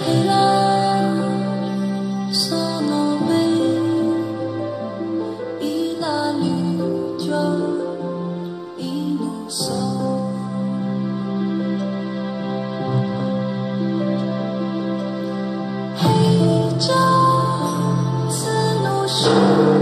hey love so normally i love you ilusol, hey jude's i love you